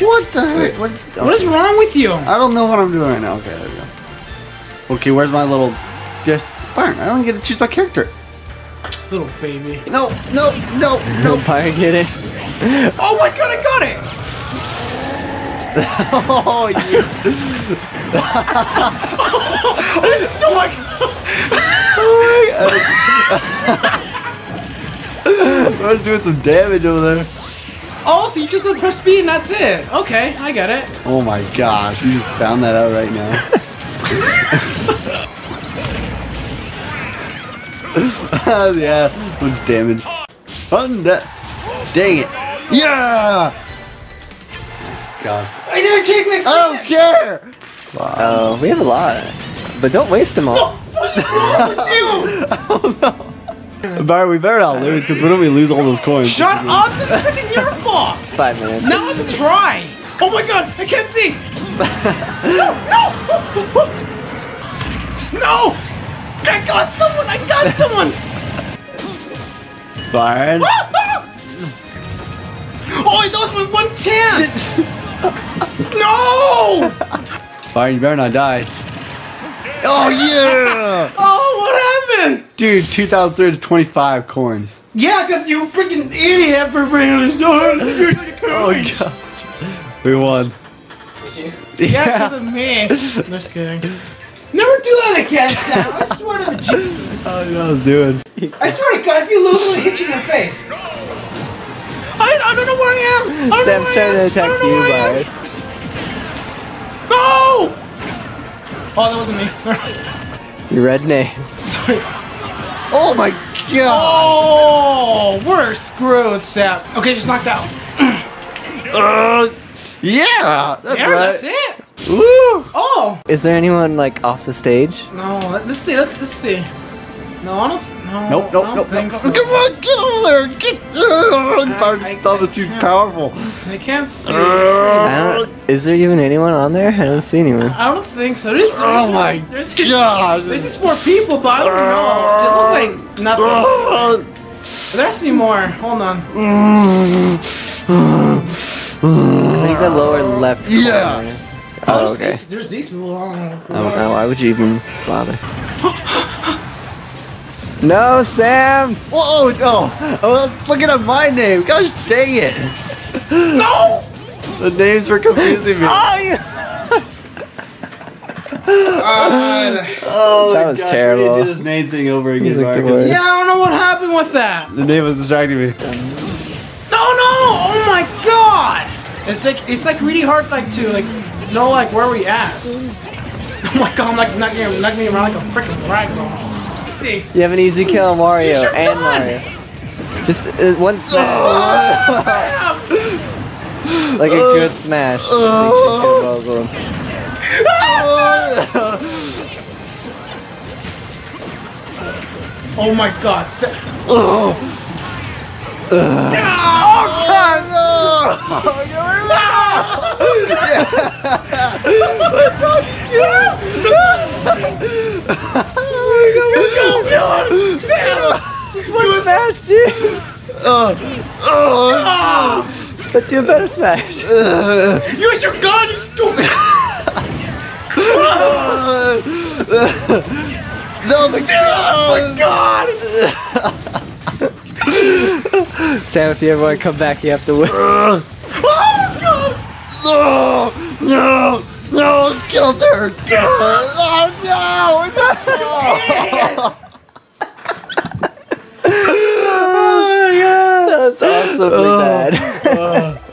What the heck? What's, What is wrong with you? I don't know what I'm doing right now. Okay, there we go. Okay, where's my little disc? Bayron, I don't get to choose my character. Little baby. No, no, no, No, no. Bayron, get it. Oh my god, I got it! oh, you. Oh, oh my god! I was doing some damage over there. Oh, so you just did press speed and that's it. Okay, I get it. Oh my gosh, you just found that out right now. yeah, much damage. Fun death. Dang it. Yeah! God. I never changed my I don't care! Oh, we have a lot. But don't waste them all. What's wrong with you? Bayron, we better not lose, because when do we lose all those coins? Shut up! This is freaking your fault! It's five minutes. Now I have to try! Oh my god, I can't see! No, no! No! I got someone! I got someone! Bayron? Ah, ah! Oh, that was my one chance! no! Bayron, you better not die. Oh, yeah! Oh, what happened? Dude, 2,325 coins. Yeah, because you freaking idiot for bringing this Oh, God. We won. Did Yeah, because of me. I'm Just kidding. Never do that again, Sam. I swear to Jesus. I don't know what I was doing. I swear to God, if you lose, I'm gonna hit you in the face. I, I don't know where I am. I don't Sam's know trying I to am. I attack you, where I. Bayron. No! Oh, that wasn't me. Your red name. Sorry. Oh, my God. Oh, we're screwed, Sam. Okay, just knocked out. Uh, yeah, that's There, right. that's it. Woo! Oh Is there anyone like off the stage? no, let, us see. Let's let's see. No, I don't. No, Nope, I nope, don't nope, think nope. so. Come on, get over there. Get. Uh, Bayron's I- thumb is too I- powerful. I can't see. Uh, It's really- I don't. Is there even anyone on there? I don't see anyone. I don't think so. There's Oh my there's, there's, gosh. There's these more people, but I don't know. They look like nothing. Uh, There has to be more. Hold on. I think the lower left corner. Yeah. Oh, okay. There's these people. I. I don't know. Why would you even bother? no, Sam! Whoa, no. oh look at my name. Gosh dang it. No! The names were confusing me. God. Oh, That was gosh, terrible. We need to do this name thing over again. Like the Bayron, 'cause worst. Yeah, I don't know what happened with that. The name was distracting me. No, no! Oh my god! It's like it's like really hard like to like know like where we at. Oh my god, I'm like knocking knocking me around like a freaking ragdoll. You have an easy kill, Mario You're and. Mario. Just uh, one smash, Sam! like a good smash. I think should kill both of them. Oh my god. Sa- Oh, smash, dude. oh, But you a better smash. Use your gun, you stupid! no, the Oh my god! Sam, if you ever want to come back, you have to win. Oh my god! No, no, no, get up there. Get oh, no, no. That's awesomely oh. bad.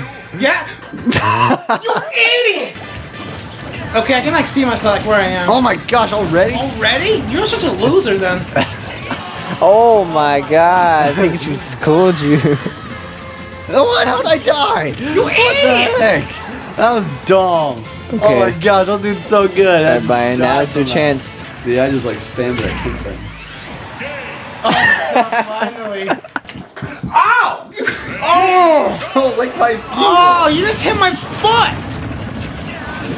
Yeah! you idiot! Okay, I can like see myself like where I am. Oh my gosh, already? Already? You're such a loser then. oh my god, Pikachu schooled you. What? How'd I die? You What the idiot! heck? That was dumb. Oh my gosh, I was doing so good. I Alright, Brian, now's your chance. Yeah, I just like spammed that pink thing. Oh, Ow! Oh! Oh, like my Oh, you just hit my foot!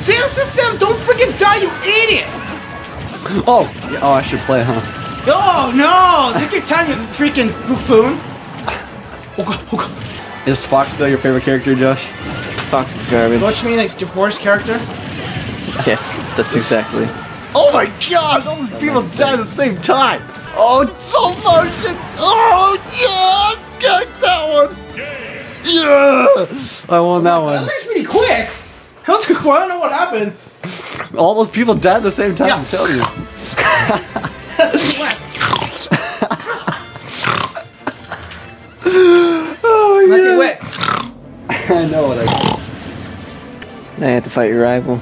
Sam says Sam, don't freaking die, you idiot! Oh, oh, I should play, huh? Oh no! Take your time, you freaking buffoon. Oh god, oh god. Is Fox still your favorite character, Josh? Fox is garbage. What you mean, like divorce character? Yes, that's exactly. Oh my god, all these people died at the same time. Oh, so motion. Oh, yeah, get that one. Yeah, I won oh that That one. was actually pretty quick. That was quick. I don't know what happened. All those people died at the same time. Yeah. I'm telling you. That's. Oh That's yeah. it quick. I know what I. did. Now you have to fight your rival.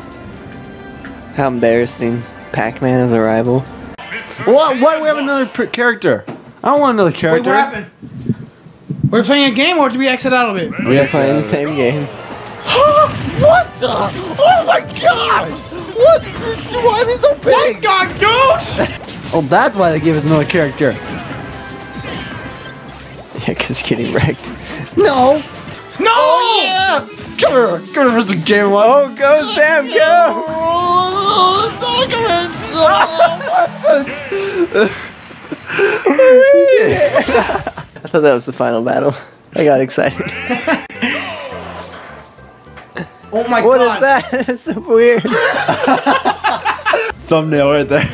How embarrassing. Pac-Man is a rival. What? Why do we have another per- character? I don't want another Wait, character. what happened? We're playing a game, or did we exit out of it? We We're playing the same game. what the? Oh my god! What? Why are they so big? God, no! Oh, that's why they gave us another character. Yeah, because you're getting wrecked. No. No! Oh yeah! Come here, come here, Mr. Game One. Oh, go Sam, go! I thought that was the final battle. I got excited. Oh my What is god. What is that? It's so weird. Thumbnail right there.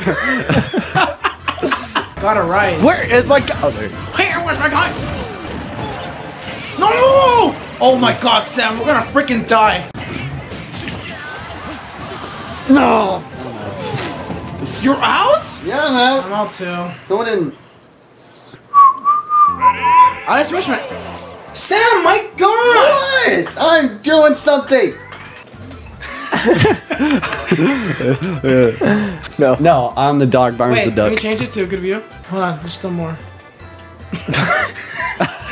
Got it right. Where is my gun? Oh, there. Here, where's my gun? No! Oh my god, Sam, we're gonna freaking die. No. You're out? Yeah, man. I'm out too. Someone didn't. I just wish my. Sam, my god! What? I'm doing something. No. No, I'm the dog. Barnes Wait, the let me duck. change it to a good view. Hold on, there's still more.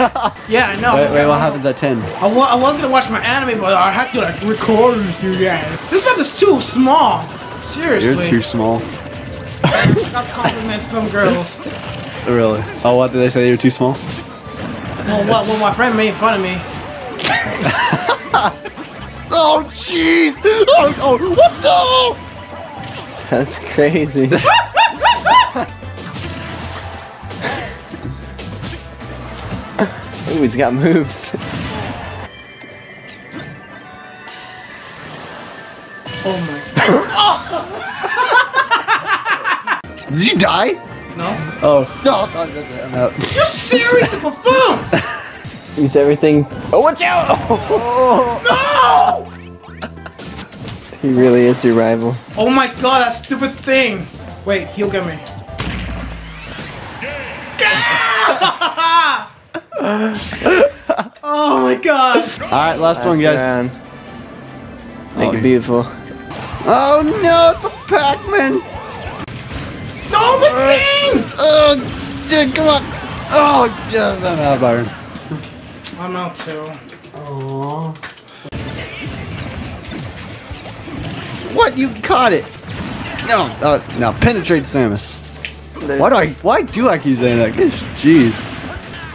yeah, I know. Wait, wait, what happens at 10? I, wa- I was gonna watch my anime, but I had to like record with you guys. This map is too small. Seriously. You're too small. I got compliments from girls. Really? Oh, what did they say? You're too small? Well, what? Well, my friend made fun of me. Oh, jeez! Oh, oh, what the? That's crazy. Ooh, he's got moves. Oh my. god. Did you die? No. Oh. No, no, no, no, I'm out. You serious, you buffoon? He's everything. Oh, watch out! Oh. No! he really is your rival. Oh my god, that stupid thing. Wait, he'll get me. Oh my god. Alright, last, one, Last guys. round. Make Oh, it beautiful. Oh, no, the Pac-Man! No, my thing! Oh, dude, come on! Oh, just, I'm out, Bayron. I'm out too. Oh. What? You caught it! No, uh, now penetrate Samus. Why do I? Why do I keep saying that? Gosh, Jeez.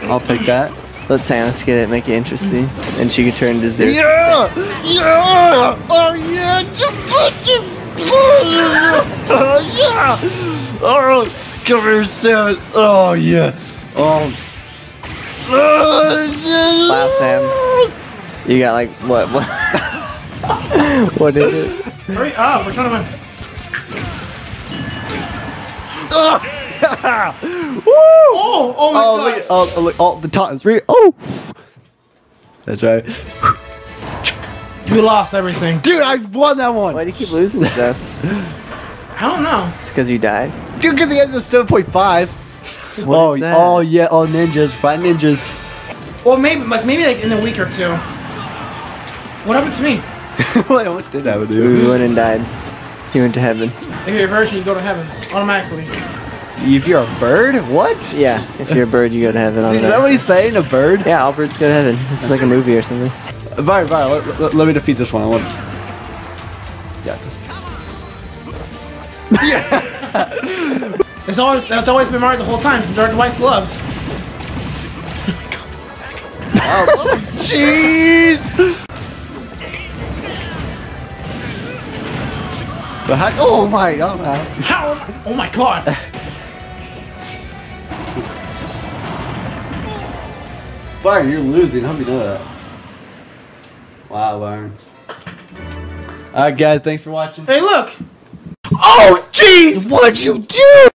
I'll take that. Let Samus get it, make it interesting. And she could turn into Zeus. Yeah! Yeah! Oh yeah! Oh yeah! Oh, come here, Samus. Oh yeah! Oh. Wow, Sam. You got like, what? What, what is it? Hurry up, we're trying to win. Woo! Oh, oh my Oh, god. look, at- oh, oh, look, all the times. Re- oh! That's right. You lost everything. Dude, I won that one! Why do you keep losing stuff? I don't know. It's because you died? Dude, because the end is 7.5. What oh, is that? oh, yeah, oh, ninjas. Fight ninjas. Well, maybe like maybe like in a week or two. What happened to me? Wait, what did that You do? went and died. You went to heaven. If you're a virgin, you go to heaven automatically. If you're a bird? What? Yeah, if you're a bird, you go to heaven. On Is that what he's saying? A bird? Yeah, all birds go to heaven. It's like a movie or something. Bayron, Bayron, let, let, let me defeat this one. I want. Yeah, this. It's always it's always been Mario the whole time. They're the white gloves. Oh, jeez! The heck? Oh my! Oh my! How? Oh my god. Bayron, you're losing. Hope you know that. Wow, Bayron. All right, guys. Thanks for watching. Hey, look. Oh, jeez! What'd you do?